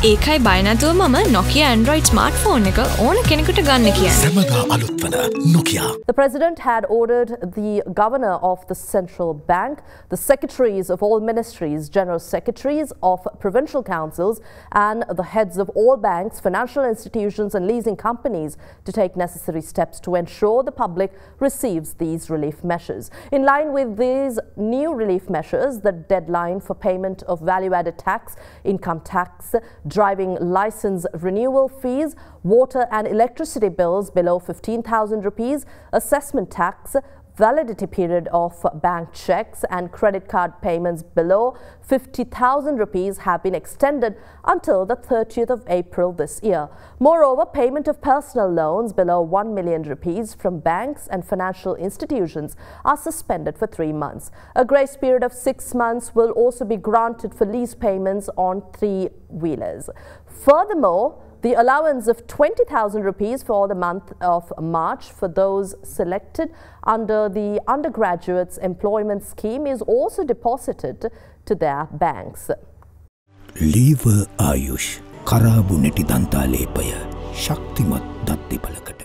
ඒකයි බයිනතුව මම නොකිය ඇන්ඩරෝයිඩ් ස්මර්ට් ෆෝන් එක ඕන කෙනෙකුට ගන්න කියන්න. සැමදා අලුත්වන නොකයා. The President had ordered the Governor of the Central Bank, the Secretaries of all ministries, General Secretaries of provincial councils, and the heads of all banks, financial institutions, and leasing companies to take necessary steps to ensure the public receives these relief measures. In line with these new relief measures, the deadline for payment of value added tax, income tax, driving license renewal fees, water and electricity bills below 15,000 rupees, assessment tax, validity period of bank checks and credit card payments below 50,000 rupees have been extended until the 30th of April this year. Moreover, payment of personal loans below 1 million rupees from banks and financial institutions are suspended for three months. A grace period of six months will also be granted for lease payments on three-wheelers. Furthermore, the allowance of 20,000 rupees for the month of March for those selected under the undergraduates employment scheme is also deposited to their banks. ලීව ආයුෂ් කරාබු නැටි දන්තාලේපය ශක්තිමත් දත්තිපලකට